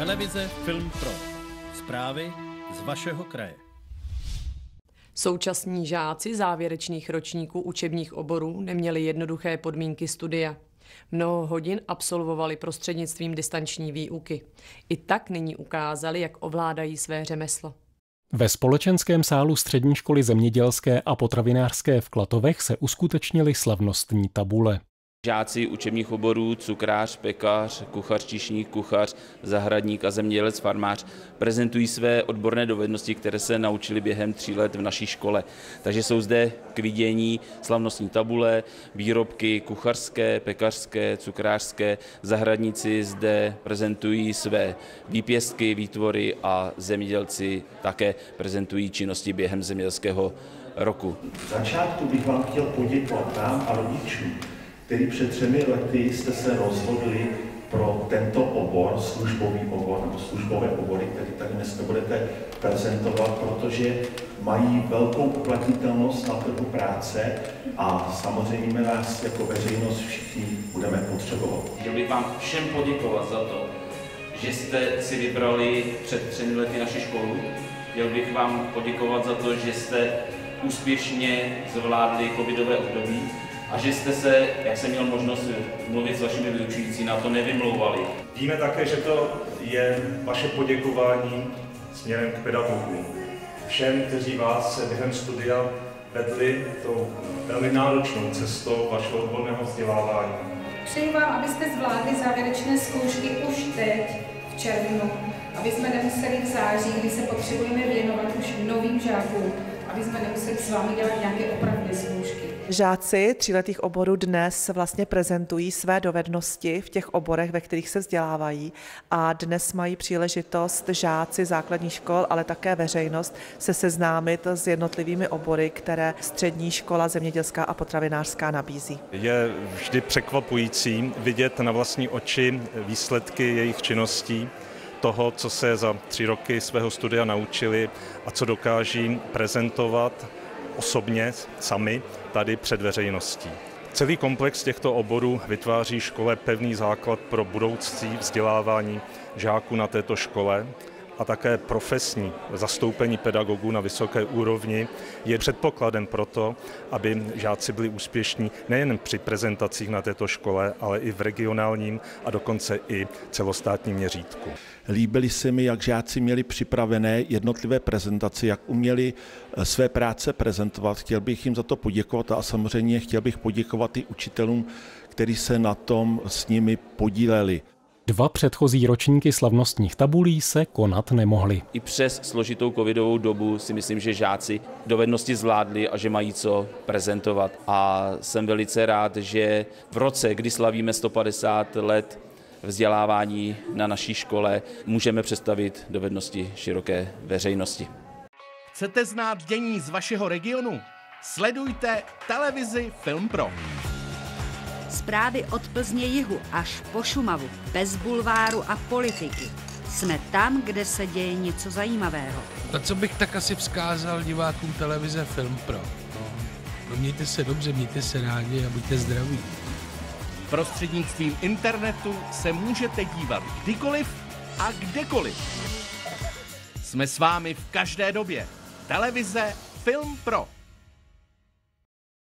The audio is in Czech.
Televize Film Pro. Zprávy z vašeho kraje. Současní žáci závěrečných ročníků učebních oborů neměli jednoduché podmínky studia. Mnoho hodin absolvovali prostřednictvím distanční výuky. I tak nyní ukázali, jak ovládají své řemeslo. Ve společenském sálu Střední školy zemědělské a potravinářské v Klatovech se uskutečnily slavnostní tabule. Žáci učebních oborů, cukrář, pekař, kuchař, čišník, kuchař, zahradník a zemědělec, farmář prezentují své odborné dovednosti, které se naučili během tří let v naší škole. Takže jsou zde k vidění slavnostní tabule, výrobky kuchařské, pekařské, cukrářské. Zahradníci zde prezentují své výpěstky, výtvory a zemědělci také prezentují činnosti během zemědělského roku. V začátku bych vám chtěl poděkovat vám a rodičům, který před třemi lety jste se rozhodli pro tento obor, službový obor nebo službové obory, který tady dneska budete prezentovat, protože mají velkou uplatnitelnost na trhu práce a samozřejmě nás jako veřejnost všichni budeme potřebovat. Chtěl bych vám všem poděkovat za to, že jste si vybrali před třemi lety naši školu. Chtěl bych vám poděkovat za to, že jste úspěšně zvládli covidové období a že jste se, jak jsem měl možnost mluvit s vašimi vyučující, na to nevymlouvali. Víme také, že to je vaše poděkování směrem k pedagogům. Všem, kteří vás se během studia vedli tou velmi náročnou cestou vašeho odborného vzdělávání. Přeji vám, abyste zvládli závěrečné zkoušky už teď, v červnu, aby jsme nemuseli v září, kdy se potřebujeme věnovat už novým žákům, aby jsme nemuseli s vámi dělat nějaké opravné zkoušky. Žáci tříletých oborů dnes vlastně prezentují své dovednosti v těch oborech, ve kterých se vzdělávají a dnes mají příležitost žáci základních škol, ale také veřejnost se seznámit s jednotlivými obory, které střední škola zemědělská a potravinářská nabízí. Je vždy překvapující vidět na vlastní oči výsledky jejich činností toho, co se za tři roky svého studia naučili a co dokáží prezentovat osobně sami tady před veřejností. Celý komplex těchto oborů vytváří škole pevný základ pro budoucí vzdělávání žáků na této škole a také profesní zastoupení pedagogů na vysoké úrovni je předpokladem pro to, aby žáci byli úspěšní nejen při prezentacích na této škole, ale i v regionálním a dokonce i celostátním měřítku. Líbily se mi, jak žáci měli připravené jednotlivé prezentace, jak uměli eh, své práce prezentovat. Chtěl bych jim za to poděkovat a samozřejmě chtěl bych poděkovat i učitelům, kteří se na tom s nimi podíleli. Dva předchozí ročníky slavnostních tabulí se konat nemohly. I přes složitou covidovou dobu si myslím, že žáci dovednosti zvládli a že mají co prezentovat. A jsem velice rád, že v roce, kdy slavíme 150 let vzdělávání na naší škole, můžeme představit dovednosti široké veřejnosti. Chcete znát dění z vašeho regionu? Sledujte televizi Film Pro. Zprávy od Plzně jihu až po Šumavu, bez bulváru a politiky. Jsme tam, kde se děje něco zajímavého. A co bych tak asi vzkázal divákům televize Film Pro? No, no mějte se dobře, mějte se rádi a buďte zdraví. Prostřednictvím internetu se můžete dívat kdykoliv a kdekoliv. Jsme s vámi v každé době. Televize Film Pro.